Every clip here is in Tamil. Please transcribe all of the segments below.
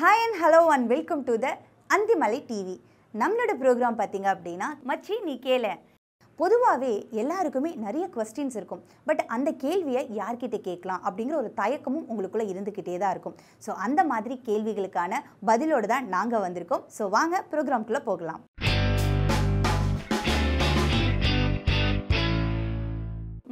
Hi and hello and welcome to the Anthimalai TV நம்மளோட ப்ரோக்ராம் பார்த்தீங்க அப்படின்னா மச்சி நீ கேள. பொதுவாகவே எல்லாருக்குமே நிறைய கொஸ்டின்ஸ் இருக்கும். பட் அந்த கேள்வியை யார்கிட்ட கேட்கலாம் அப்படிங்கிற ஒரு தயக்கமும் உங்களுக்குள்ளே இருந்துக்கிட்டே தான் இருக்கும். ஸோ அந்த மாதிரி கேள்விகளுக்கான பதிலோடு தான் நாங்கள் வந்திருக்கோம். ஸோ வாங்க ப்ரோக்ராம்குள்ளே போகலாம்.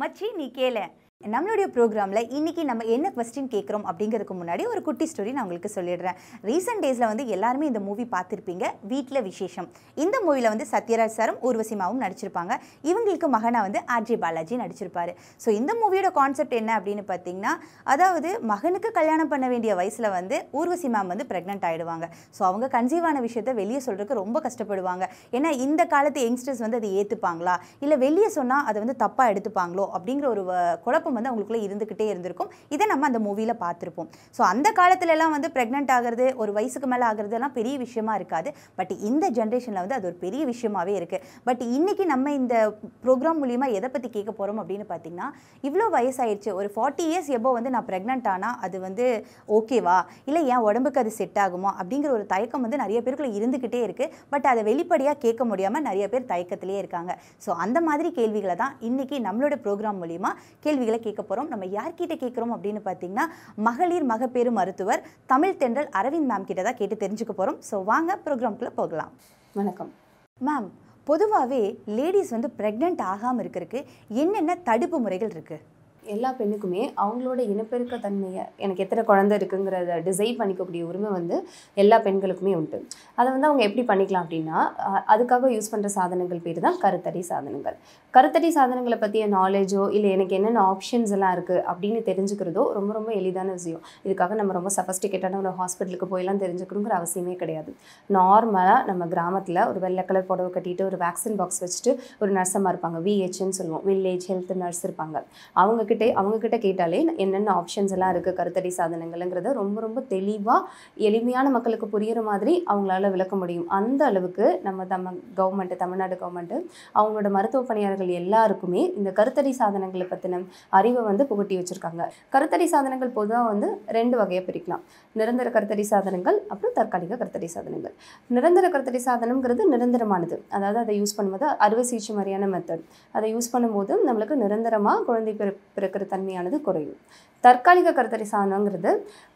மச்சி நீ கேள. நம்மளுடைய ப்ரோக்ராமில் இன்றைக்கி நம்ம என்ன கொஸ்டின் கேட்குறோம் அப்படிங்கிறதுக்கு முன்னாடி ஒரு குட்டி ஸ்டோரி நான் உங்களுக்கு சொல்லிடுறேன். ரீசெண்ட் டேஸில் வந்து எல்லாருமே இந்த மூவி பார்த்துருப்பீங்க. வீட்டில் விசேஷம். இந்த மூவியில் வந்து சத்யராஜ் சாரும் ஊர்வசிமாவும் நடிச்சிருப்பாங்க. இவங்களுக்கு மகனாக வந்து ஆர்ஜே பாலாஜி நடிச்சிருப்பாரு. ஸோ இந்த மூவியோட கான்செப்ட் என்ன அப்படின்னு பார்த்தீங்கன்னா அதாவது மகனுக்கு கல்யாணம் பண்ண வேண்டிய வயசில் வந்து ஊர்வசி மேம் வந்து ப்ரெக்னென்ட் ஆகிடுவாங்க ஸோ அவங்க கன்சீவ் ஆன விஷயத்த வெளியே சொல்கிறதுக்கு ரொம்ப கஷ்டப்படுவாங்க. ஏன்னா இந்த காலத்து யங்ஸ்டர்ஸ் வந்து அதை ஏற்றுப்பாங்களா இல்லை வெளியே சொன்னால் அதை வந்து தப்பாக எடுத்துப்பாங்களோ? அப்படிங்கிற ஒரு குழப்பம் குழப்பம் வந்து அவங்களுக்குள்ளே இருந்துக்கிட்டே இருந்திருக்கும். இதை நம்ம அந்த மூவியில் பார்த்துருப்போம். ஸோ அந்த காலத்துலலாம் வந்து ப்ரெக்னென்ட் ஆகிறது ஒரு வயசுக்கு மேலே ஆகிறதுலாம் பெரிய விஷயமா இருக்காது. பட் இந்த ஜென்ரேஷனில் வந்து அது ஒரு பெரிய விஷயமாவே இருக்குது பட் இன்னைக்கு நம்ம இந்த ப்ரோக்ராம் மூலியமாக எதை பற்றி கேட்க போகிறோம் அப்படின்னு பார்த்தீங்கன்னா இவ்வளோ வயசாயிடுச்சு. ஒரு ஃபார்ட்டி இயர்ஸ் எபோ வந்து நான் ப்ரெக்னென்ட் ஆனால் அது வந்து ஓகேவா இல்லை என் உடம்புக்கு அது செட் ஆகுமா? அப்படிங்கிற ஒரு தயக்கம் வந்து நிறைய பேருக்குள்ள இருந்துக்கிட்டே இருக்குது பட் அதை வெளிப்படையாக கேட்க முடியாமல் நிறைய பேர் தயக்கத்திலே இருக்காங்க. ஸோ அந்த மாதிரி கேள்விகளை தான் இன்னைக்கு நம்மளோட ப்ரோக்ராம் மூலிமா கேள்விகளை கேட்க போகிறோம் நம்ம யார்கிட்ட கேட்குறோம் அப்படின்னு பார்த்தீங்கன்னா மகளிர் மகப்பேறு மருத்துவர் தமிழ் தென்றல் அரவிந்த் மேம் கிட்ட தான் கேட்டு தெரிஞ்சுக்க போகிறோம் ஸோ வாங்க ப்ரோக்ராம்குள்ளே போகலாம். வணக்கம். மேம் பொதுவாகவே லேடிஸ் வந்து ப்ரெக்னென்ட் ஆகாமல் இருக்கிறதுக்கு என்னென்ன தடுப்பு முறைகள் இருக்குது எல்லா பெண்ணுக்குமே அவங்களோட இனப்பெருக்க தன்மையை எனக்கு எத்தனை குழந்தை இருக்குங்கிறத டிசைட் பண்ணிக்கக்கூடிய உரிமை வந்து எல்லா பெண்களுக்குமே உண்டு. அதை வந்து அவங்க எப்படி பண்ணிக்கலாம் அப்படின்னா அதுக்காக யூஸ் பண்ணுற சாதனங்கள் பேர் தான் கருத்தடி சாதனங்கள். கருத்தடி சாதனங்களை பற்றிய நாலேஜோ இல்லை எனக்கு என்னென்ன ஆப்ஷன்ஸ் எல்லாம் இருக்குது அப்படின்னு தெரிஞ்சுக்கிறதோ ரொம்ப ரொம்ப எளிதான விஷயம். இதுக்காக நம்ம ரொம்ப சஃபஸ்டிகேட்டான ஒரு ஹாஸ்பிட்டலுக்கு போயெல்லாம் தெரிஞ்சுக்கணுங்கிற அவசியமே கிடையாது. நார்மலாக நம்ம கிராமத்தில் ஒரு வெள்ளை கலர் புடவை கட்டிட்டு ஒரு வேக்சின் பாக்ஸ் வச்சுட்டு ஒரு நர்ஸமாக இருப்பாங்க விஹெச்ன்னு சொல்லுவோம். வில்லேஜ் ஹெல்த் நர்ஸ் இருப்பாங்க. அவங்கக்கிட்ட அவங்கக்கிட்ட கேட்டாலே என்னென்ன ஆப்ஷன்ஸ் எல்லாம் இருக்குது கருத்தடி சாதனங்கள்ங்கிறத ரொம்ப ரொம்ப தெளிவாக எளிமையான மக்களுக்கு புரியிற மாதிரி அவங்களால விளக்க முடியும். அந்த அளவுக்கு நம்ம நம்ம கவர்மெண்ட்டு தமிழ்நாடு கவர்மெண்ட்டு அவங்களோட மருத்துவ பணியாளர்கள் எல்லாருக்குமே இந்த கருத்தடி சாதனங்களை பற்றின அறிவை வந்து புகட்டி வச்சுருக்காங்க. கருத்தடி சாதனங்கள் பொதுவாக வந்து ரெண்டு வகையாக பிரிக்கலாம். நிரந்தர கருத்தடி சாதனங்கள் அப்புறம் தற்காலிக கருத்தடி சாதனங்கள். நிரந்தர கருத்தடி சாதனங்கிறது நிரந்தரமானது. அதாவது அதை யூஸ் பண்ணும்போது அறுவை சிகிச்சை மாதிரியான மெத்தட் அதை யூஸ் பண்ணும்போது நம்மளுக்கு நிரந்தரமாக குழந்தை பிற இருக்கிற தன்மையானது குறையும் தற்காலிக கருத்தரி சாதனங்கிறது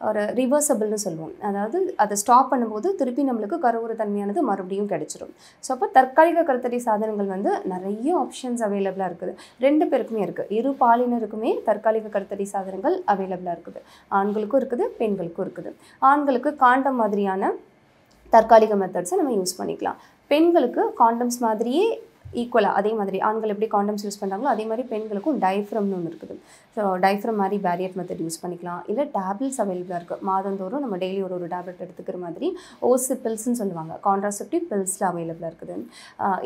ஒரு ரிவர்சபிள்னு சொல்லுவோம். அதாவது அதை ஸ்டாப் பண்ணும்போது திருப்பி நம்மளுக்கு கருவுற தன்மையானது மறுபடியும் கிடைச்சிரும். ஸோ அப்போ தற்காலிக கருத்தரி சாதனங்கள் வந்து நிறைய ஆப்ஷன்ஸ் அவைலபிளாக இருக்குது. ரெண்டு பேருக்குமே இருக்குது இரு பாலினருக்குமே தற்காலிக கருத்தரி சாதனங்கள் அவைலபிளாக இருக்குது. ஆண்களுக்கும் இருக்குது பெண்களுக்கும் இருக்குது. ஆண்களுக்கு காண்டம் மாதிரியான தற்காலிக மெத்தட்ஸை நம்ம யூஸ் பண்ணிக்கலாம். பெண்களுக்கு காண்டம்ஸ் மாதிரியே ஈக்குவலாக அதே மாதிரி ஆண்கள் எப்படி காண்டம்ஸ் யூஸ் பண்ணுறாங்களோ அதே மாதிரி பெண்களுக்கும் டைஃப்ரம்னு ஒன்று இருக்குது. ஸோ டைஃப்ரம் மாதிரி பேரியட் மெத்தட் யூஸ் பண்ணிக்கலாம். இல்லை டேப்லெட்ஸ் அவைலபிளாக இருக்குது மாதந்தோறும் நம்ம டெய்லி ஒரு ஒரு டேப்லெட் எடுத்துக்கிற மாதிரி ஓசி பில்ஸ்னு சொல்லுவாங்க. கான்ட்ராசெப்டிவ் பில்ஸில் அவைலபிளாக இருக்குது.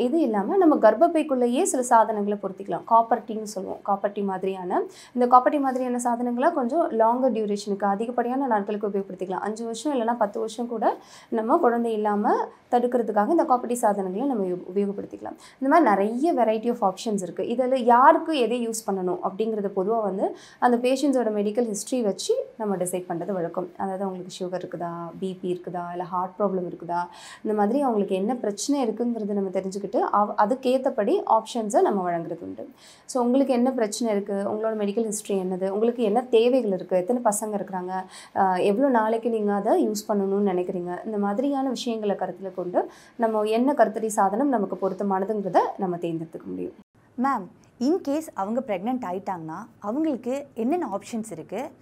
இது இல்லாமல் நம்ம கர்ப்பப்பைக்குள்ளேயே சில சாதனங்களை பொருத்திக்கலாம். காப்பர்ட்டின்னு சொல்லுவோம். காப்பர்ட்டி மாதிரியான இந்த காப்பர்ட்டி மாதிரியான சாதனங்களை கொஞ்சம் லாங்கர் டியூரேஷனுக்கு அதிகப்படியான நாட்களுக்கு உபயோகப்படுத்திக்கலாம். அஞ்சு வருஷம் இல்லைன்னா பத்து வருஷம் கூட நம்ம குழந்தை இல்லாமல் தடுக்கிறதுக்காக இந்த காப்பர்ட்டி சாதனங்களை நம்ம உபயோகப்படுத்திக்கலாம். இந்த மாதிரி நிறைய வெரைட்டி ஆஃப் ஆப்ஷன்ஸ் இருக்குது இதில் யாருக்கு எதை யூஸ் பண்ணணும் அப்படிங்கிறது பொதுவாக வந்து அந்த பேஷண்ட்ஸோட மெடிக்கல் ஹிஸ்ட்ரி வச்சு நம்ம டிசைட் பண்ணுறது வழக்கம். அதாவது அவங்களுக்கு சுகர் இருக்குதா பிபி இருக்குதா இல்லை ஹார்ட் ப்ராப்ளம் இருக்குதா இந்த மாதிரி அவங்களுக்கு என்ன பிரச்சனை இருக்குங்கிறது நம்ம தெரிஞ்சுக்கிட்டு அவ் அதுக்கேற்றபடி ஆப்ஷன்ஸை நம்ம வழங்குறது உண்டு. ஸோ உங்களுக்கு என்ன பிரச்சனை இருக்குது உங்களோட மெடிக்கல் ஹிஸ்ட்ரி என்னது? உங்களுக்கு என்ன தேவைகள் இருக்குது எத்தனை பசங்க இருக்கிறாங்க? எவ்வளோ நாளைக்கு நீங்கள் அதை யூஸ் பண்ணணும்னு நினைக்கிறீங்க? இந்த மாதிரியான விஷயங்களை கருத்தில் கொண்டு நம்ம என்ன கருத்தடி சாதனம் நமக்கு பொருத்தமானதுங்கிறத நம்ம தேர்ந்தெடுத்துக்க முடியும். மேம் இன்கேஸ் அவங்க ப்ரெக்னென்ட் ஆயிட்டாங்கன்னா அவங்களுக்கு என்னென்ன ஆப்ஷன்ஸ் இருக்குது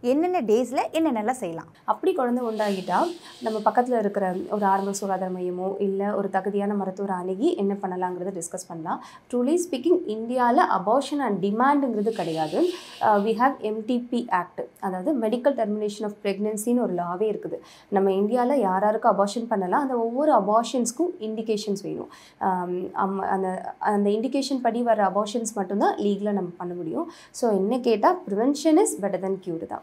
என்னென்ன டேஸில் என்னென்னலாம் செய்யலாம். அப்படி குழந்தை உண்டாகிட்டால் நம்ம பக்கத்தில் இருக்கிற ஒரு ஆரம்ப சுகாதார மையமோ இல்லை ஒரு தகுதியான மருத்துவரை அணுகி என்ன பண்ணலாங்கிறத டிஸ்கஸ் பண்ணலாம். ட்ரூலி ஸ்பீக்கிங் இந்தியாவில் அபார்ஷன் அண்ட் டிமாண்டுங்கிறது கிடையாது. வி ஹாவ் எம்டிபி ஆக்ட் அதாவது மெடிக்கல் டெர்மினேஷன் ஆஃப் ப்ரெக்னென்சின்னு ஒரு லாவே இருக்குது. நம்ம இந்தியாவில் யார் யாருக்கும் அபார்ஷன் பண்ணலாம் அந்த ஒவ்வொரு அபார்ஷன்ஸ்க்கும் இண்டிகேஷன்ஸ் வேணும். Um, அம்- அந்த அந்த இண்டிகேஷன் படி வர அபார்ஷன்ஸ் மட்டும்தான் லீகலாக நம்ம பண்ண முடியும். ஸோ என்ன கேட்டால் prevention is better then cure தான்.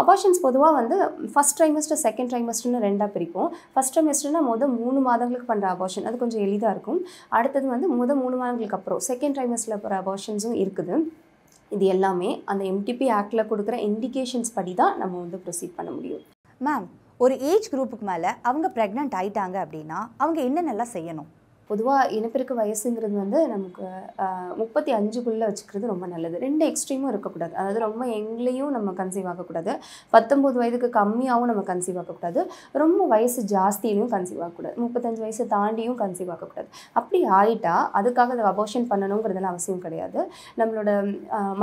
அபார்ஷன்ஸ் பொதுவாக வந்து ஃபஸ்ட் ட்ரைமஸ்டர் செகண்ட் ட்ரைமஸ்டர்னு ரெண்டாக பிரிப்போம். ஃபஸ்ட் ட்ரைமஸ்டர்னா மொதல் மூணு மாதங்களுக்கு பண்ணுற அபார்ஷன் அது கொஞ்சம் எளிதாக இருக்கும். அடுத்தது வந்து மொதல் மூணு மாதங்களுக்கு அப்புறம் செகண்ட் ட்ரைமஸ்டரில் போகிற அபார்ஷன்ஸும் இருக்குது. இது எல்லாமே அந்த எம்டிபி ஆக்டில் கொடுக்குற இண்டிகேஷன்ஸ் படி தான் நம்ம வந்து ப்ரொசீட் பண்ண முடியும். மேம் ஒரு ஏஜ் குரூப்புக்கு மேலே அவங்க ப்ரெக்னென்ட் ஆயிட்டாங்க அப்படின்னா அவங்க என்னென்னலாம் செய்யணும்? பொதுவாக இனப்பெருக்க வயசுங்கிறது வந்து நமக்கு முப்பத்தி அஞ்சுக்குள்ளே வச்சுக்கிறது ரொம்ப நல்லது. ரெண்டு எக்ஸ்ட்ரீமும் இருக்கக்கூடாது. அதாவது ரொம்ப எங்களையும் நம்ம கன்சீவ் ஆகக்கூடாது பத்தொம்போது வயதுக்கு கம்மியாகவும் நம்ம கன்சீவ் ஆகக்கூடாது ரொம்ப வயசு ஜாஸ்தியிலையும் கன்சீவ் ஆகக்கூடாது முப்பத்தஞ்சு வயசு தாண்டியும் கன்சீவ் ஆகக்கூடாது அப்படி ஆகிட்டா அதுக்காக அதை அபோஷன் பண்ணணுங்கிறதுலாம் அவசியம் கிடையாது. நம்மளோட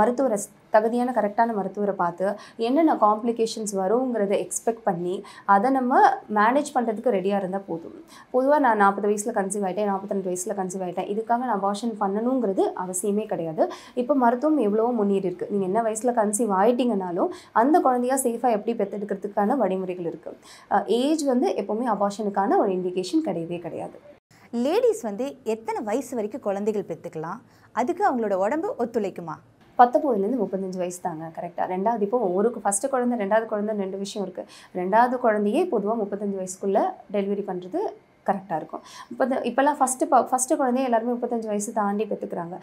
மருத்துவ தகுதியான கரெக்டான மருத்துவரை பார்த்து என்னென்ன காம்ப்ளிகேஷன்ஸ் வருங்கிறத எக்ஸ்பெக்ட் பண்ணி அதை நம்ம மேனேஜ் பண்ணுறதுக்கு ரெடியாக இருந்தால் போதும். பொதுவாக நான் நாற்பது வயசில் கன்சீவ் ஆகிட்டேன் நாற்பத்தஞ்சு வயசில் கன்சீவ் ஆகிட்டேன் இதுக்காக நான் அபார்ஷன் பண்ணணுங்கிறது அவசியமே கிடையாது. இப்போ மருத்துவம் எவ்வளோ முன்னேறி இருக்குது நீங்கள் என்ன வயசில் கன்சீவ் ஆகிட்டீங்கனாலும் அந்த குழந்தையாக சேஃபாக எப்படி பெற்றெடுக்கிறதுக்கான வழிமுறைகள் இருக்குது ஏஜ் வந்து எப்போவுமே அபார்ஷனுக்கான ஒரு இண்டிகேஷன் கிடையவே கிடையாது. லேடிஸ் வந்து எத்தனை வயசு வரைக்கும் குழந்தைகள் பெற்றுக்கலாம் அதுக்கு அவங்களோட உடம்பு ஒத்துழைக்குமா? பத்தொம்போதுலேருந்து முப்பத்தஞ்சு வயசு தாங்க கரெக்டாக ரெண்டாவது இப்போ ஒரு ஃபஸ்ட்டு குழந்தை ரெண்டாவது குழந்தை ரெண்டு விஷயம் இருக்குது ரெண்டாவது குழந்தையே பொதுவாக முப்பத்தஞ்சு வயசுக்குள்ளே டெலிவரி பண்ணுறது கரெக்டாக இருக்கும். இப்போ இப்போல்லாம் ஃபஸ்ட்டு இப்போ ஃபஸ்ட்டு குழந்தைய எல்லாருமே முப்பத்தஞ்சு வயசு தாண்டி பெற்றுக்கிறாங்க.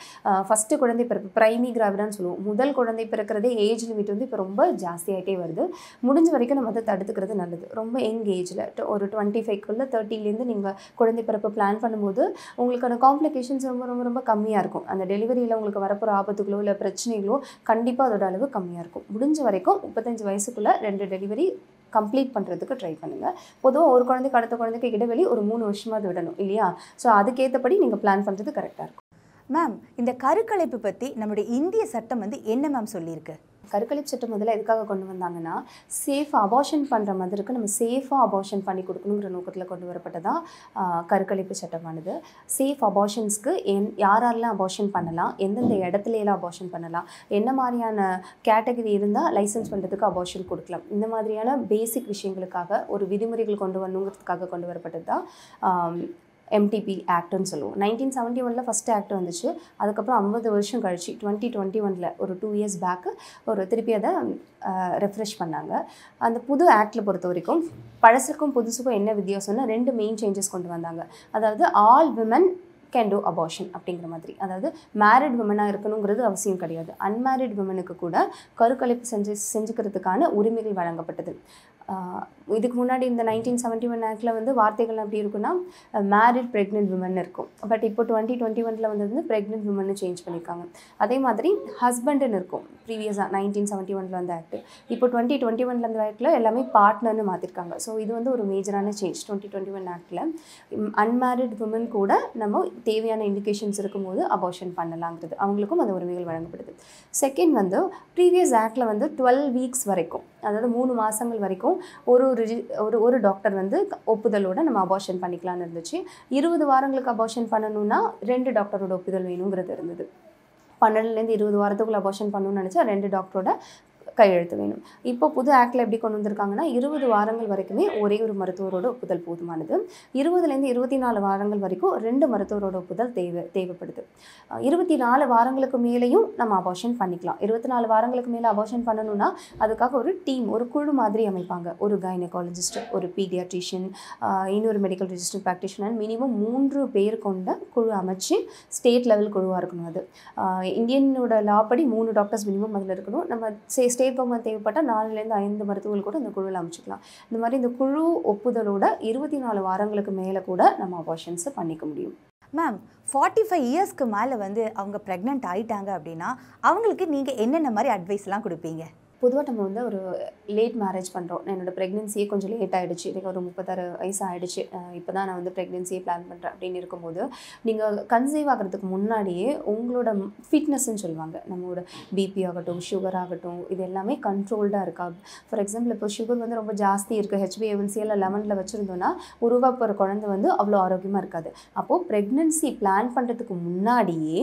ஃபஸ்ட்டு குழந்தை பிறப்பு ப்ரைமி கிராவிடான்னு சொல்லுவோம். முதல் குழந்தை பிறக்கிறதே ஏஜ் லிமிட் வந்து இப்போ ரொம்ப ஜாஸ்தியாகிட்டே வருது. முடிஞ்ச வரைக்கும் நம்ம அதை தடுத்துக்கிறது நல்லது. ரொம்ப யங் ஏஜில் ஒரு டுவெண்ட்டி ஃபைவ்க்குள்ளே தேர்ட்டிலேருந்து நீங்கள் குழந்தை பிறப்பு பிளான் பண்ணும்போது உங்களுக்கான காம்ப்ளிகேஷன்ஸ் ரொம்ப ரொம்ப ரொம்ப கம்மியாக இருக்கும். அந்த டெலிவரியில் உங்களுக்கு வரப்போகிற ஆபத்துகளோ இல்லை பிரச்சனைகளோ கண்டிப்பாக அதோட அளவு கம்மியாக இருக்கும். முடிஞ்ச வரைக்கும் முப்பத்தஞ்சு வயசுக்குள்ளே ரெண்டு டெலிவரி கம்ப்ளீட் பண்ணுறதுக்கு ட்ரை பண்ணுங்கள் பொதுவாக ஒரு குழந்தைக்கு அடுத்த குழந்தைக்கு இடைவெளி ஒரு மூணு வருஷமாவது விடணும் இல்லையா? ஸோ அதுக்கேற்றபடி நீங்கள் பிளான் பண்ணுறது கரெக்டாக இருக்கும். மேம் இந்த கருக்கலைப்பு பற்றி நம்முடைய இந்திய சட்டம் வந்து என்ன மேம் சொல்லியிருக்கு? கருக்கலைப்பு சட்டம் முதல்ல எதுக்காக கொண்டு வந்தாங்கன்னா சேஃப் அபார்ஷன் பண்ணுற மாதிரிக்கு நம்ம சேஃபாக அபார்ஷன் பண்ணி கொடுக்கணுங்கிற நோக்கத்தில் கொண்டு வரப்பட்டதான் ஆஹ், கருக்கலைப்பு சட்டமானது. சேஃப் அபார்ஷன்ஸ்க்கு என் யாரெல்லாம் அபார்ஷன் பண்ணலாம் எந்தெந்த இடத்துலலாம் அபார்ஷன் பண்ணலாம் என்ன மாதிரியான கேட்டகரி இருந்தால் லைசன்ஸ் பண்ணுறதுக்கு அபார்ஷன் கொடுக்கலாம். இந்த மாதிரியான பேசிக் விஷயங்களுக்காக ஒரு விதிமுறைகள் கொண்டு வரணுங்கிறதுக்காக கொண்டு வரப்பட்டது தான் எம்டிபி ஆக்ட்னு சொல்லுவோம். நைன்டீன் செவன்ட்டி ஒனில் ஃபஸ்ட்டு ஆக்ட் வந்துச்சு. அதுக்கப்புறம் ஐம்பது வருஷம் கழிச்சு டுவெண்ட்டி டுவெண்ட்டி ஒனில் ஒரு டூ இயர்ஸ் பேக்கு ஒரு திருப்பி அதை ரெஃப்ரெஷ் பண்ணாங்க. அந்த புது ஆக்டில் பொறுத்த வரைக்கும் பழசுக்கும் புதுசுக்கும் என்ன வித்தியாசம்னா ரெண்டு மெயின் சேஞ்சஸ் கொண்டு வந்தாங்க. அதாவது all women can do abortion அப்படிங்கிற மாதிரி. அதாவது மேரிட் விமனாக இருக்கணுங்கிறது அவசியம் கிடையாது. அன்மேரிட் விமனுக்கு கூட கருக்கலைப்பு செஞ்சு செஞ்சுக்கிறதுக்கான உரிமைகள் வழங்கப்பட்டது. இதுக்கு முன்னாடி இந்த நைன்டீன் செவன்ட்டி ஒன் ஆக்டில் வந்து வார்த்தைகள் எப்படி இருக்குன்னா மேரிட் ப்ரெக்னென்ட் உமன் இருக்கும். பட் இப்போ டுவெண்ட்டி டுவெண்ட்டி ஒனில் வந்து ப்ரெக்னென்ட் உமன் சேஞ்ச் பண்ணியிருக்காங்க அதே மாதிரி ஹஸ்பண்டுன்னு இருக்கும். ப்ரீவியஸாக நைன்டீன் செவன்ட்டி ஒனில் வந்த ஆக்ட் இப்போ டுவெண்ட்டி டுவெண்ட்டி ஒனில் அந்த ஆக்டில் எல்லாமே பார்ட்னர்னு மாற்றிருக்காங்க ஸோ இது வந்து ஒரு மேஜரான சேஞ்ச் டுவெண்ட்டி டுவெண்ட்டி ஒன் ஆக்டில் அன்மேரிட் விமன் கூட நம்ம தேவையான இண்டிகேஷன்ஸ் இருக்கும்போது அபார்ஷன் பண்ணலாங்கிறது. அவங்களுக்கும் அந்த உரிமைகள் வழங்கப்படுது. செகண்ட் வந்து ப்ரீவியஸ் ஆக்டில் வந்து டுவெல் வீக்ஸ் வரைக்கும். அதாவது மூணு மாதங்கள் வரைக்கும் ஒரு ஒரு ஒரு ஒரு டாக்டர் வந்து ஒப்புதலோட நம்ம அபார்ஷன் பண்ணிக்கலாம்னு இருந்துச்சு. இருபது வாரங்களுக்கு அபார்ஷன் பண்ணணும்னா ரெண்டு டாக்டரோட ஒப்புதல் வேணுங்கிறது இருந்தது. பன்னெண்டுலேருந்து இருபது வாரத்துக்குள்ள அபார்ஷன் பண்ணணும்னு நினச்சா ரெண்டு டாக்டரோட கையெழுத்து வேணும். இப்போ புது ஆக்டில் எப்படி கொண்டு வந்திருக்காங்கன்னா இருபது வாரங்கள் வரைக்குமே ஒரே ஒரு மருத்துவரோட ஒப்புதல் போதுமானது. இருபதுலேருந்து இருபத்தி நாலு வாரங்கள் வரைக்கும் ரெண்டு மருத்துவரோட ஒப்புதல் தேவை தேவைப்படுது. இருபத்தி நாலு வாரங்களுக்கு மேலேயும் நம்ம அபார்ஷன் பண்ணிக்கலாம். இருபத்தி நாலு வாரங்களுக்கு மேலே அபார்ஷன் பண்ணணும்னா அதுக்காக ஒரு டீம் ஒரு குழு மாதிரி அமைப்பாங்க. ஒரு கைனகாலஜிஸ்ட் ஒரு பீடியாட்ரிஷியன் இன்னொரு மெடிக்கல் ரிஜிஸ்டர் ப்ராக்டிஷனர் மினிமம் மூன்று பேர் கொண்ட குழு அமைச்சு ஸ்டேட் லெவல் குழுவாக இருக்கணும் அது. இந்தியனோட லா படி மூணு டாக்டர்ஸ் மினிமம் அதில் இருக்கணும். நம்ம ஸ்டேட் கவர்மெண்ட் தேவைப்பட்டால் நாலுலேருந்து ஐந்து மருத்துவர்கள் கூட இந்த குழுவில் அமைச்சிக்கலாம். இந்த மாதிரி இந்த குழு ஒப்புதலோட இருபத்தி நாலு வாரங்களுக்கு மேலே கூட நம்ம அபார்ஷன்ஸை பண்ணிக்க முடியும். மேம் ஃபார்ட்டி ஃபைவ் இயர்ஸ்க்கு மேலே வந்து அவங்க ப்ரெக்னென்ட் ஆகிட்டாங்க அப்படின்னா அவங்களுக்கு நீங்கள் என்னென்ன மாதிரி அட்வைஸ்லாம் கொடுப்பீங்க? பொதுவாக நம்ம வந்து ஒரு லேட் மேரேஜ் பண்ணுறோம் என்னோடய ப்ரெக்னென்சியே கொஞ்சம் லேட் ஆகிடுச்சு எனக்கு ஒரு முப்பத்தாறு வயசு ஆகிடுச்சு இப்போ தான் நான் வந்து ப்ரெக்னென்சியே பிளான் பண்ணுறேன் அப்படின்னு இருக்கும்போது நீங்கள் கன்சீவ் ஆகிறதுக்கு முன்னாடியே உங்களோட ஃபிட்னஸ்ன்னு சொல்லுவாங்க. நம்மளோட பிபி ஆகட்டும் சுகர் ஆகட்டும் இது எல்லாமே கண்ட்ரோல்டாக இருக்கா? ஃபார் எக்ஸாம்பிள் இப்போ சுகர் வந்து ரொம்ப ஜாஸ்தி இருக்குது ஹெச்பிஎவன்சி எல்லாம் லெவனில் வச்சுருந்தோன்னா உருவா போகிற குழந்தை வந்து அவ்வளோ ஆரோக்கியமாக இருக்காது. அப்போது ப்ரெக்னென்சி பிளான் பண்ணுறதுக்கு முன்னாடியே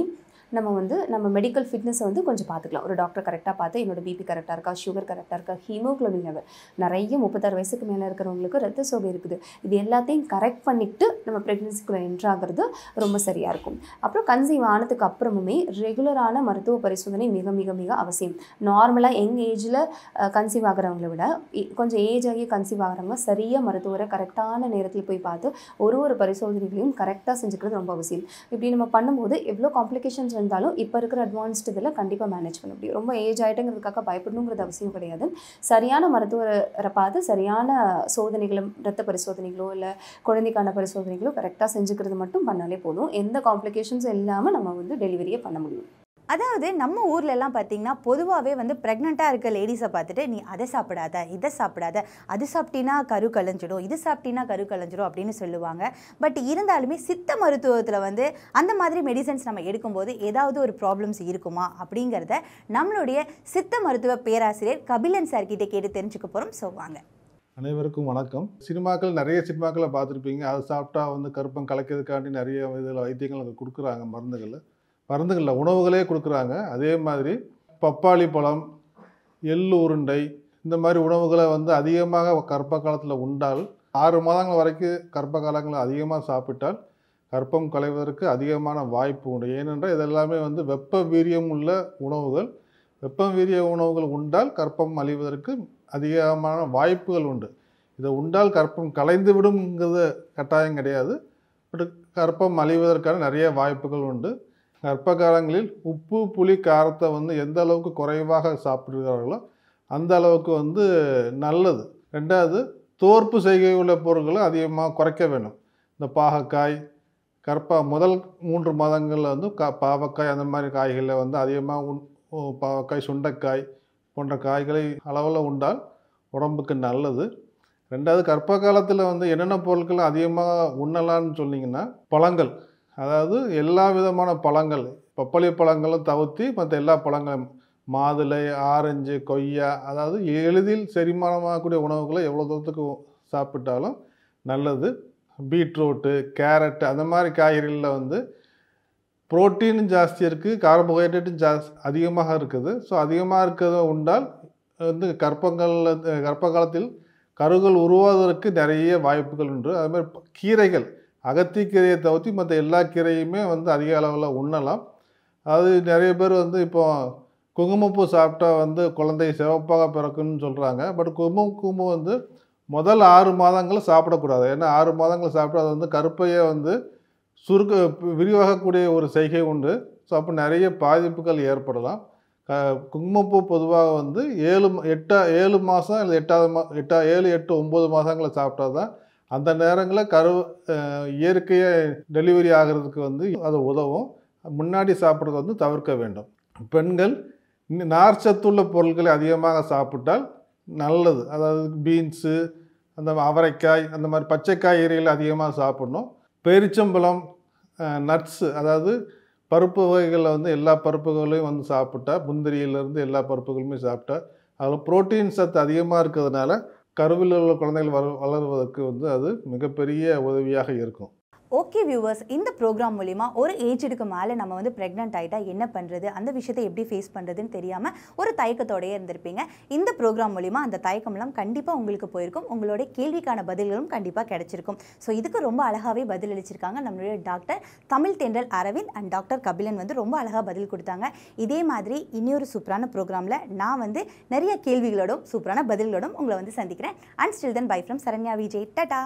நம்ம வந்து நம்ம மெடிக்கல் ஃபிட்னஸை வந்து கொஞ்சம் பார்த்துக்கலாம். ஒரு டாக்டர் கரெக்டாக பார்த்து என்னோட பிபி கரெக்டாக இருக்கா சுகர் கரெக்டாக இருக்கா ஹீமோக்ளோபின் லெவல் நிறைய முப்பத்தாறு வயசுக்கு மேலே இருக்கிறவங்களுக்கு ரத்த சோகை இருக்குது. இது எல்லாத்தையும் கரெக்ட் பண்ணிவிட்டு நம்ம ப்ரெக்னென்சிக்குள்ளே என்ட்ராகிறது ரொம்ப சரியாக இருக்கும். அப்புறம் கன்சீவ் ஆனதுக்கு அப்புறமுமே ரெகுலரான மருத்துவ பரிசோதனை மிக மிக மிக அவசியம். நார்மலாக யங் ஏஜில் கன்சீவ் ஆகிறவங்களை விட கொஞ்சம் ஏஜ் ஆகி கன்சீவ் ஆகிறவங்க சரியாக மருத்துவரை கரெக்டான நேரத்தில் போய் பார்த்து ஒரு ஒரு பரிசோதனைகளையும் கரெக்டாக செஞ்சுக்கிறது ரொம்ப அவசியம். இப்படி நம்ம பண்ணும்போது எவ்வளோ காம்ப்ளிகேஷன்ஸ் இருந்தாலும் இப்போ இருக்கிற அட்வான்ஸ்டு இதில் கண்டிப்பாக மேனேஜ் பண்ண முடியும். ரொம்ப ஏஜ் ஆகிட்டுங்கிறதுக்காக பயப்படணுங்கிறது அவசியம் கிடையாது. சரியான மருத்துவரை பார்த்து சரியான சோதனைகளும் ரத்த பரிசோதனைகளோ இல்லை குழந்தைக்கான பரிசோதனைகளோ கரெக்டாக செஞ்சுக்கிறது மட்டும் பண்ணாலே போதும். எந்த காம்ப்ளிகேஷன்ஸும் இல்லாமல் நம்ம வந்து டெலிவரியே பண்ண முடியும். அதாவது நம்ம ஊர்ல எல்லாம் பார்த்தீங்கன்னா பொதுவாகவே வந்து ப்ரெக்னெண்ட்டாக இருக்க லேடிஸை பார்த்துட்டு நீ அதை சாப்பிடாத இதை சாப்பிடாத அது சாப்பிட்டீங்கன்னா கரு கலைஞ்சிடும் இது சாப்பிட்டீங்கன்னா கரு கலைஞ்சிடும் அப்படின்னு சொல்லுவாங்க. பட் இருந்தாலுமே சித்த மருத்துவத்தில் வந்து அந்த மாதிரி மெடிசன்ஸ் நம்ம எடுக்கும்போது ஏதாவது ஒரு ப்ராப்ளம்ஸ் இருக்குமா? அப்படிங்கிறத நம்மளுடைய சித்த மருத்துவ பேராசிரியர் கபிலன் சார்கிட்ட கேட்டு தெரிஞ்சுக்க போகிறோம் ஸோ வாங்க. அனைவருக்கும் வணக்கம். சினிமாக்கள் நிறைய சினிமாக்களை பார்த்துருப்பீங்க. அதை சாப்பிட்டா வந்து கருப்பம் கலக்கிறதுக்காண்டி நிறைய இதில் வைத்தியங்கள் அங்கே கொடுக்குறாங்க மருந்துகளை. மருந்துகளில் உணவுகளே கொடுக்குறாங்க. அதே மாதிரி பப்பாளி பழம் எள்ளு உருண்டை இந்த மாதிரி உணவுகளை வந்து அதிகமாக கர்ப்ப காலத்தில் உண்டால் ஆறு மாதங்கள் வரைக்கும் கர்ப்ப காலங்களில் அதிகமாக சாப்பிட்டால் கர்ப்பம் களைவதற்கு அதிகமான வாய்ப்பு உண்டு. ஏனென்றால் இதெல்லாமே வந்து வெப்ப வீரியம் உள்ள உணவுகள். வெப்ப வீரிய உணவுகள் உண்டால் கர்ப்பம் அழிவதற்கு அதிகமான வாய்ப்புகள் உண்டு. இதை உண்டால் கர்ப்பம் கலைந்து விடுங்கிறது கட்டாயம் கிடையாது. பட் கர்ப்பம் அழிவதற்கான நிறைய வாய்ப்புகள் உண்டு. கர்ப்ப காலங்களில் உப்பு புளி காரத்தை வந்து எந்த அளவுக்கு குறைவாக சாப்பிடுகிறார்களோ அந்த அளவுக்கு வந்து நல்லது. ரெண்டாவது தோற்பு செய்கை உள்ள பொருட்களை அதிகமாக குறைக்க வேண்டும். இந்த பாகக்காய் கற்பா முதல் மூன்று மாதங்களில் வந்து கா பாவக்காய் அந்த மாதிரி காய்களை வந்து அதிகமாக உண் ஓ, பாவக்காய் சுண்டைக்காய் போன்ற காய்களை அளவில் உண்டால் உடம்புக்கு நல்லது. ரெண்டாவது கர்ப்ப காலத்தில் வந்து என்னென்ன பொருட்கள் அதிகமாக உண்ணலாம்னு சொன்னீங்கன்னா பழங்கள். அதாவது எல்லா விதமான பழங்கள் பப்பாளி பழங்களும் தவிர்த்து மற்ற எல்லா பழங்களும் மாதுளை ஆரஞ்சு கொய்யா அதாவது எளிதில் செரிமானமாகக்கூடிய உணவுகளை எவ்வளோ தூரத்துக்கு சாப்பிட்டாலும் நல்லது. பீட்ரூட்டு கேரட் அந்த மாதிரி காய்கறிகளில் வந்து புரோட்டீனும் ஜாஸ்தி இருக்குது கார்போஹைட்ரேட்டும் ஜாஸ் அதிகமாக இருக்குது. ஸோ அதிகமாக இருக்கிறத உண்டால் வந்து கர்ப்பங்களில் கர்ப்ப காலத்தில் கருகள் உருவாவதற்கு நிறைய வாய்ப்புகள் உண்டு. அது மாதிரி கீரைகள் அகத்திக்கீரையை தவிர்த்து மற்ற எல்லா கீரையுமே வந்து அதிக அளவில் உண்ணலாம். அது நிறைய பேர் வந்து இப்போ குங்குமப்பூ சாப்பிட்டா வந்து குழந்தை சிவப்பாக பிறக்குன்னு சொல்கிறாங்க பட் குங்குமப்பூ வந்து முதல் ஆறு மாதங்கள் சாப்பிடக்கூடாது. ஏன்னா ஆறு மாதங்கள் சாப்பிட்டா அது வந்து கருப்பையை வந்து சுருக்க விரிவாகக்கூடிய ஒரு செய்கை உண்டு. ஸோ அப்போ நிறைய பாதிப்புகள் ஏற்படலாம். க- குங்குமப்பூ பொதுவாக வந்து ஏழு எட்டா ஏழு மாதம் இல்லை எட்டாவது மா எட்டா ஏழு எட்டு ஒம்பது மாதங்களை சாப்பிட்டா தான் அந்த நேரங்களில் கரு இயற்கையாக டெலிவரி ஆகிறதுக்கு வந்து அது உதவும். முன்னாடி சாப்பிட்றத வந்து தவிர்க்க வேண்டும். பெண்கள் நார்ச்சத்துள்ள பொருட்களை அதிகமாக சாப்பிட்டால் நல்லது. அதாவது பீன்ஸு அந்த அவரைக்காய் அந்த மாதிரி பச்சை காய்கறிகள் அதிகமாக சாப்பிடணும். பெரிச்சம்பழம் நட்ஸு அதாவது பருப்பு வகைகளில் வந்து எல்லா பருப்புகளையும் வந்து சாப்பிட்டா முந்திரியிலேருந்து எல்லா பருப்புகளுமே சாப்பிட்டா அதில் புரோட்டீன் சத்து அதிகமாக இருக்கிறதுனால கருவில் உள்ள குழந்தைகள் வள வளருவதற்கு வந்து அது மிகப்பெரிய உதவியாக இருக்கும். ஓகே வியூவர்ஸ் இந்த ப்ரோக்ராம் மூலிமா ஒரு ஏஜுக்கு மேலே நம்ம வந்து ப்ரெக்னென்ட் ஆகிட்டா என்ன பண்ணுறது அந்த விஷயத்தை எப்படி ஃபேஸ் பண்ணுறதுன்னு தெரியாமல் ஒரு தயக்கத்தோடையே இருந்திருப்பீங்க. இந்த ப்ரோக்ராம் மூலிமா அந்த தயக்கம்லாம் கண்டிப்பாக உங்களுக்கு போயிருக்கும். உங்களுடைய கேள்விக்கான பதில்களும் கண்டிப்பாக கிடச்சிருக்கும். ஸோ இதுக்கு ரொம்ப அழகாகவே பதில் அளிச்சிருக்காங்க நம்மளுடைய டாக்டர் தமிழ் தென்றல் அரவிந்த் அண்ட் டாக்டர் கபிலன் வந்து ரொம்ப அழகாக பதில் கொடுத்தாங்க. இதே மாதிரி இன்னொரு சூப்பரான ப்ரோக்ராமில் நான் வந்து நிறைய கேள்விகளோடும் சூப்பரான பதில்களோடும் உங்களை வந்து சந்திக்கிறேன். And still then bye from Saranya Vijay. Ta-ta